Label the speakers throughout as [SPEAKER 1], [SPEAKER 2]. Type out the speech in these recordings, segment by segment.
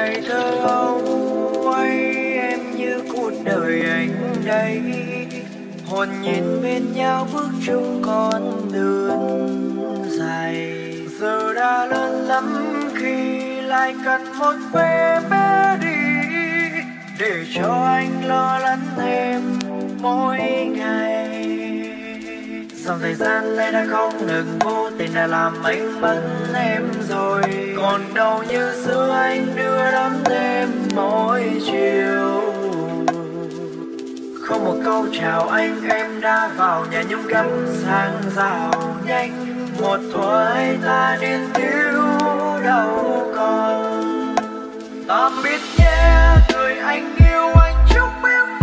[SPEAKER 1] ngày thơ ông quay em như cuộc đời anh đây. Hồn nhìn bên nhau bước chung con đường dài. Giờ đã lớn lắm khi lại cần một bé bé đi. Để cho anh lo lắng em mỗi ngày dòng thời gian lại đã không ngừng, vô tình đã làm anh mất em rồi. Còn đâu như xưa anh đưa đón em mỗi chiều. Không một câu chào anh, em đã vào nhà nhung cắm sang rào nhanh. Một thuở ta nên thiếu đâu còn. Tạm biệt nhé, người anh yêu anh chúc em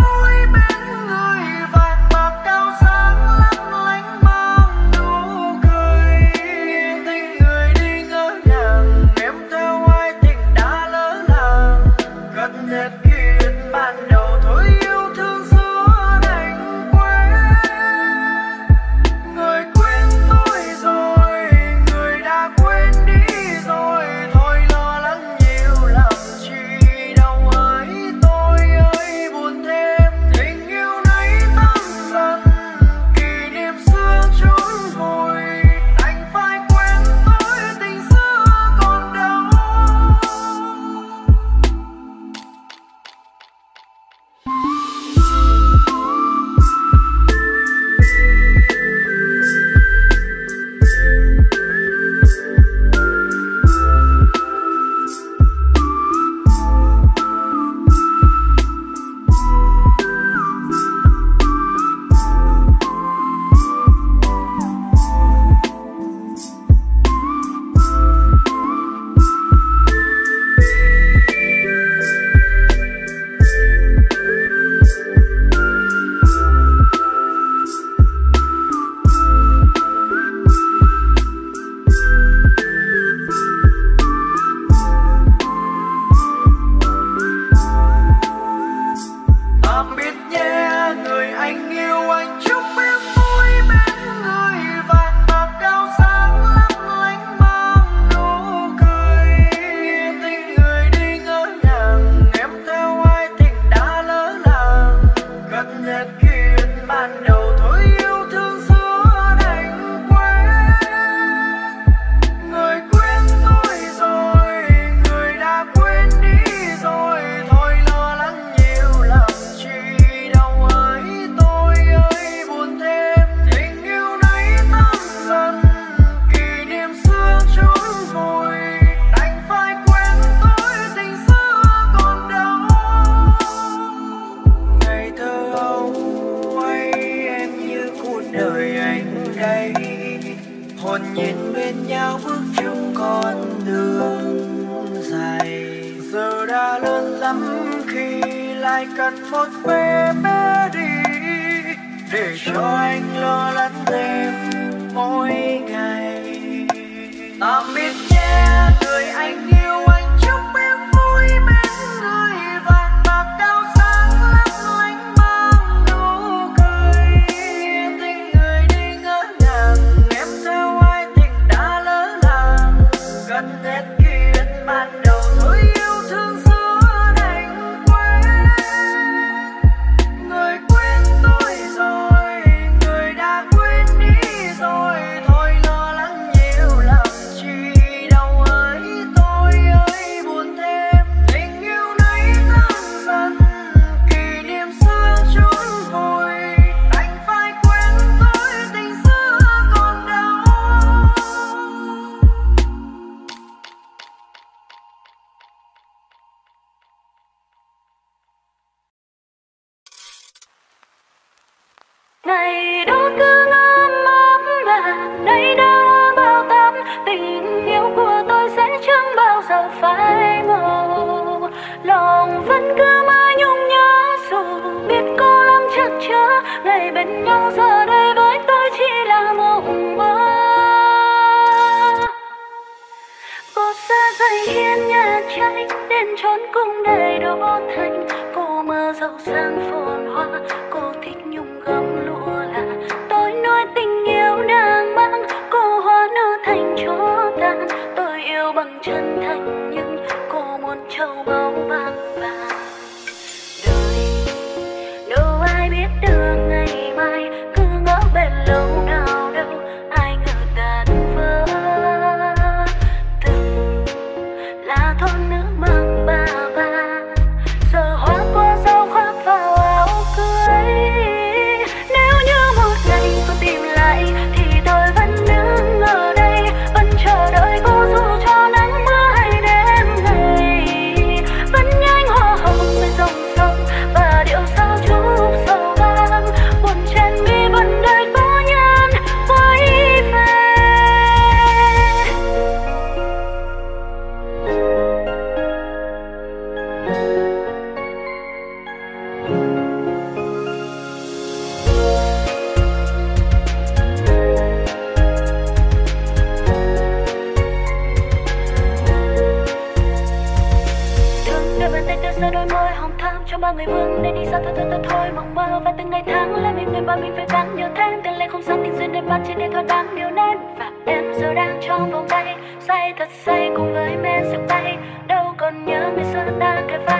[SPEAKER 1] người anh đời anh đây. Hồn nhìn bên nhau bước chung con đường dài. Giờ đã lớn lắm khi lại cần một bé bé đi. Để cho anh lo lắng thêm mỗi ngày. Tạm biệt nhé, người anh
[SPEAKER 2] ngày đó cứ ngắm ấm và nay đã bao tâm. Tình yêu của tôi sẽ chẳng bao giờ phai màu lòng vẫn cứ mãi nhung nhớ, dù biết có lắm chắc chở ngày bên nhau giờ đây với tôi chỉ là mộng mơ. Cô xa dây hiên nhà tranh, đến trốn cung đầy đỗ thành. Cô mơ giàu sang phồn hoa từng ngày tháng là mình người ba mình phải gắng nhiều thêm. Tiền
[SPEAKER 3] lệ không sẵn tình duyên để bạn chỉ để thỏa đáng điều nên và em giờ đang trong vòng tay, say thật say cùng với men rượu tay. Đâu còn nhớ ngày xưa ta cái vai.